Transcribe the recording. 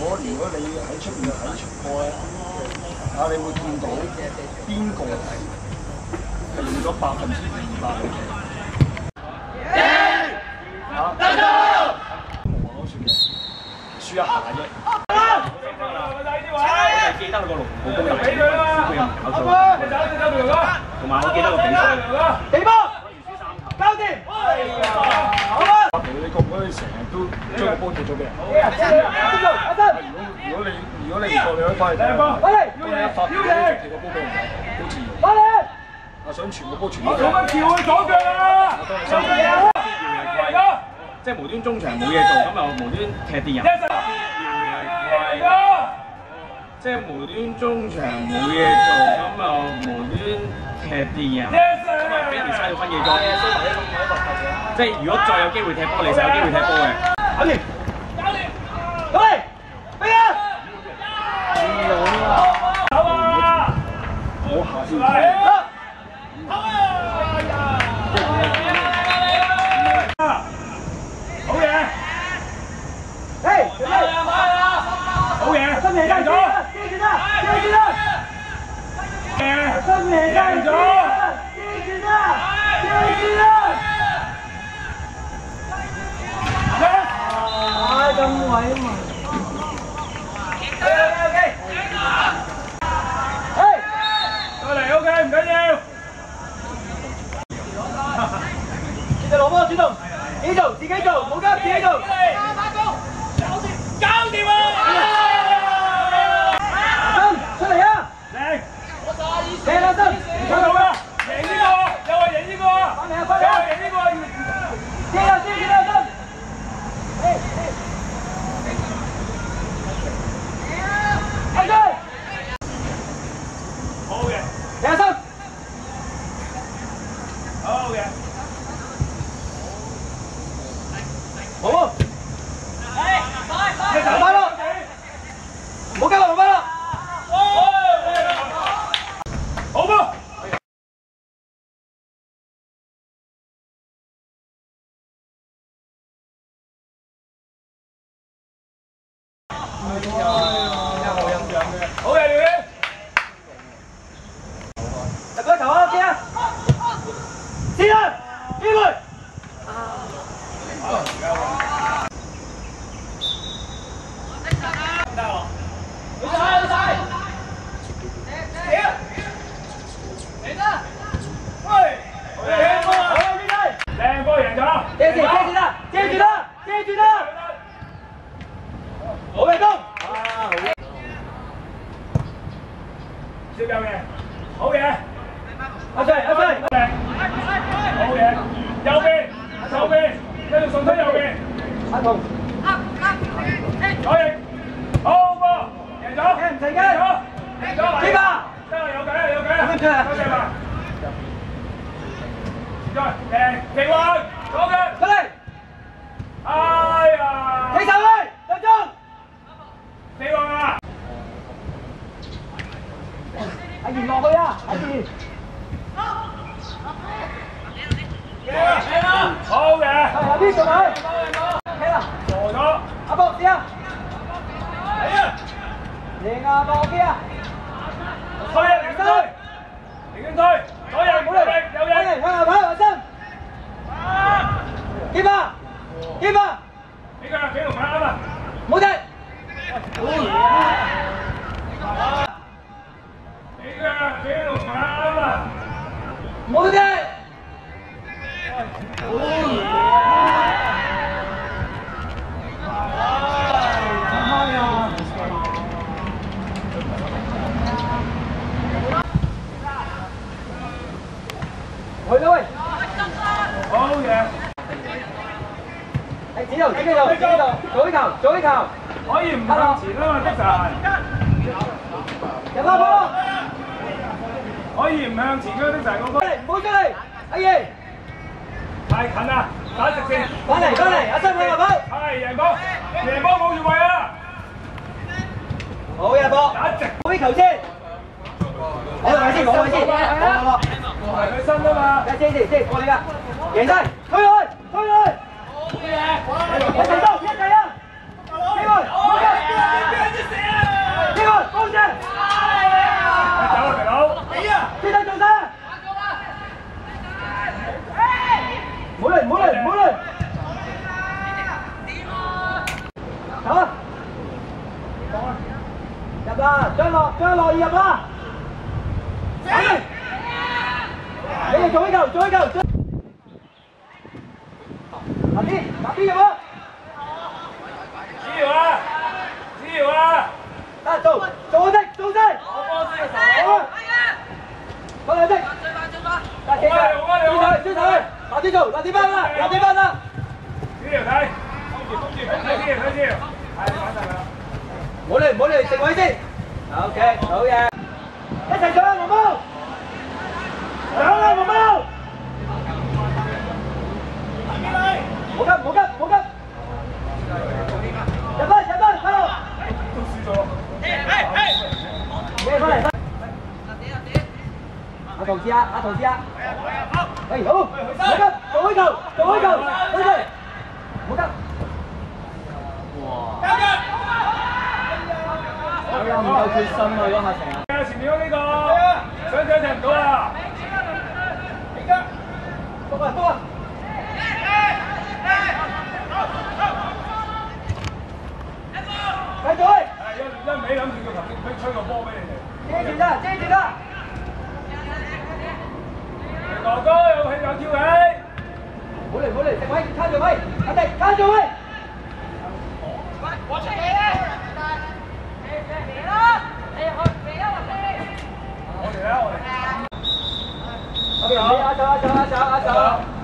果如果你喺出面睇直播咧，啊，你會見到邊個係用咗百分之二百嘅嘅。嚇！得咗！冇嘅，輸一下啫。記得個龍佢又唔搞錯，同埋我記得個比賽。地波，交掂，好啦，你覺唔覺得你成日都將個波踢咗俾人？如果你如果你唔覺你可以翻嚟睇下，翻嚟，當你一發表你踢個波俾人，好自然。翻嚟，我想傳個波傳俾人。做乜跳去左腳啊？收嘢啊！即係無端中場冇嘢做，咁又無端踢啲人。即係無端中場冇嘢做，咁又無端踢啲人，咁啊俾人哋嘥咗分幾鐘。即係如果再有機會踢波，你就有機會踢波嘅。あっ!好，你走翻咯，唔好跟我翻咯。好波！好嘅，廖英。入個球啊，知啊？知啊，機會。靚波贏咗，接住，接住啦，接住啦，接住啦。好嘅，攻。接右嘅，好嘢，阿帥，阿帥。靚，好嘢，右邊，右邊，繼續順推右邊，阿彤，左翼，好波，贏咗，唔使贏咗，贏咗，接吧。得啦，有計啦，有計。啦，咁樣出啊多謝。嘛，再靚，奇雲，左腳，出嚟，哎呀，起手去，集中。奇雲啊！阿賢落去啊，阿賢。好嘅，係下邊做埋。OK 啦，傻咗，阿博試啊，嚟啊！贏啊博 OK 啊。推啊，零推，零推，左右冇力，右快翼，嚟向後跑，阿生。接啊，接啊，呢個幾龍牌啱啊！冇敵。呢個幾龍牌啱啊！冇敵。去啦喂，好嘢，係指頭，自己做，自己做，左啲球，左啲球，可以唔向前啊嘛，的神，入啦波，可以唔向前嘅的神嗰個出嚟，唔好出嚟，阿爺，太近啦，打直線，翻嚟翻嚟，阿生向後跑，係贏波，贏波冇越位啊！好嘅波，打直，好啲球先，攞位先，攞位先，攞攞攞。係佢身啊嘛，一先先先過嚟噶，贏晒，推去，推去，一齊到，一齊啊，機會，冇嘅，啦，張樂張樂入啦！你哋做呢球，做呢球，做。嗱邊，嗱邊入啊！子瑤啊，子瑤啊，啊做做的做的，我幫先。嘅好啊！快兩的，嗱其實追佢追佢，快啲做快啲班啦，快啲班啦，子瑤睇，封住封住封住子瑤睇子瑤，係玩晒啦。唔好嚟唔好嚟，定位先。OK，好嘢，一齊上啊毛毛，上啊毛毛，唔好急唔好急唔好急，入班入班，快樂。都輸咗。咩翻嚟？阿同志啊，阿同志啊，喂好，唔好急，做開球，做開球，開球，唔好急。哎呀，唔夠決心啊！嗰下成日。啊，前面嗰幾個，想上踢唔到啊！篤啊篤啊！繼續去，係一一味諗住個球擊吹個波俾你哋。遮住啦，遮住啦，哥哥有氣有跳起。唔好嚟唔好嚟，定位，卡住位，阿迪卡住位。阿强阿强阿强阿强